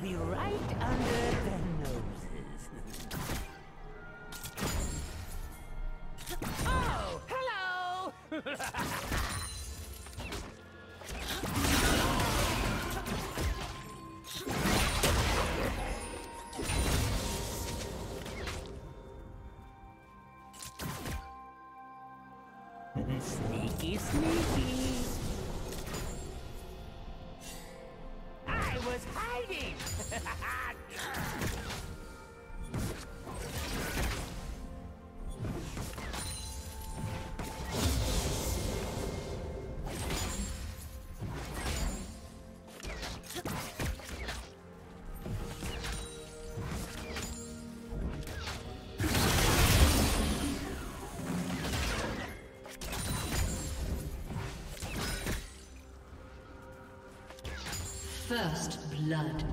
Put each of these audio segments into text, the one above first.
They'll be right under their noses. oh, hello! First blood.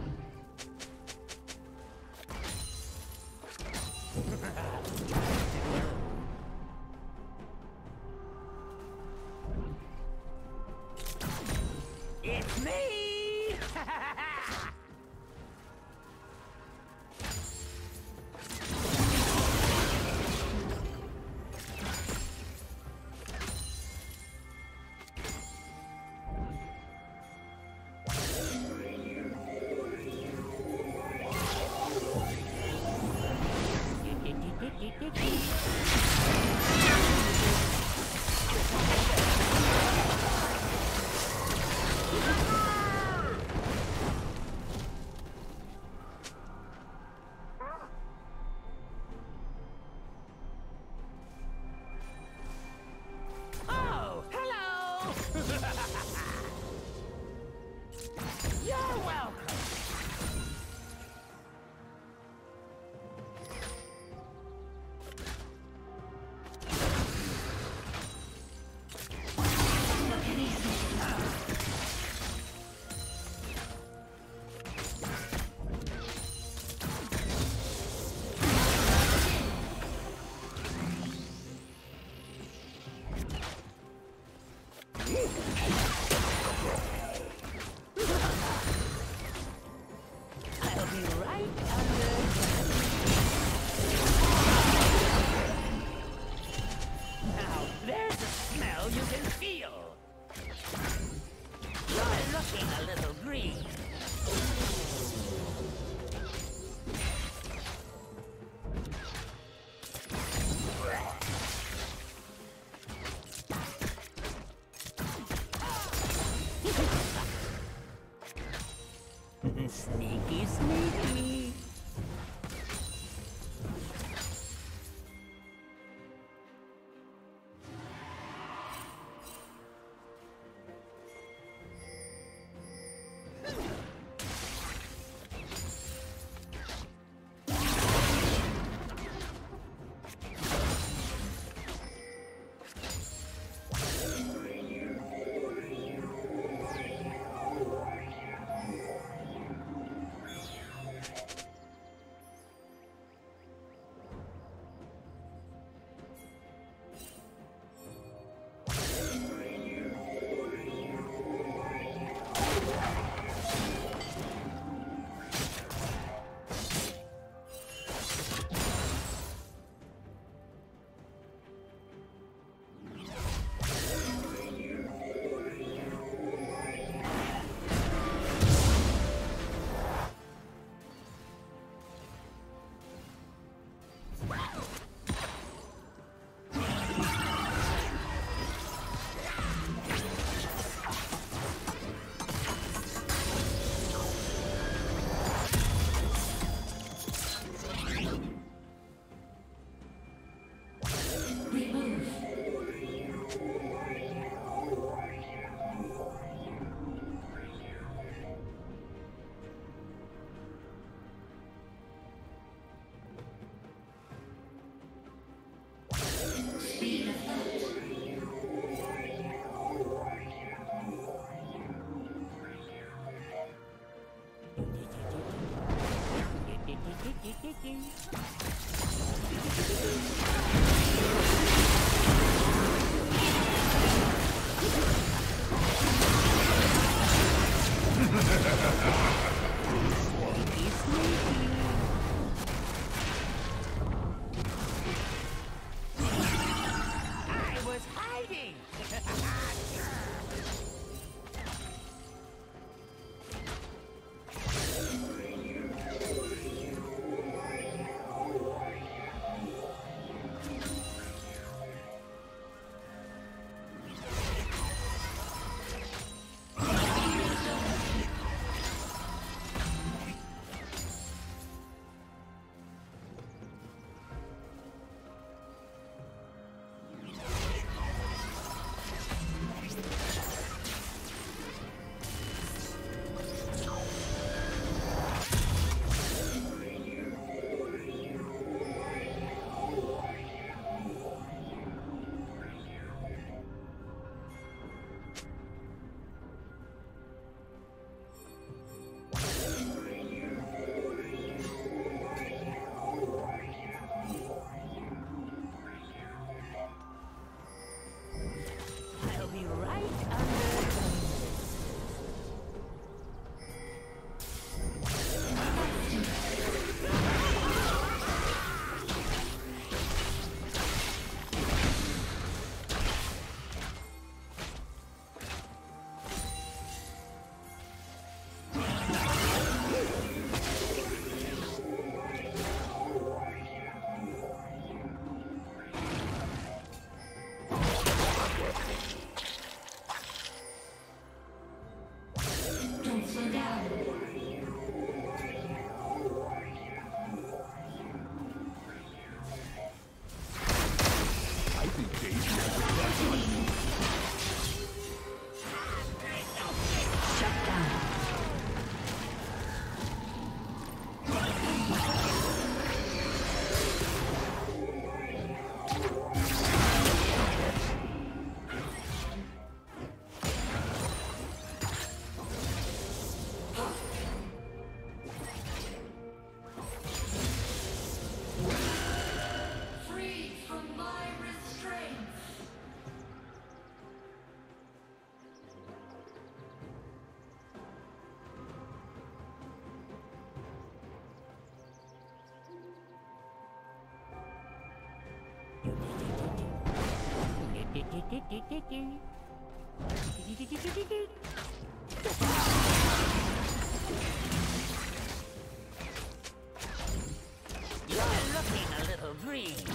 Ha ha ha! You're looking a little green.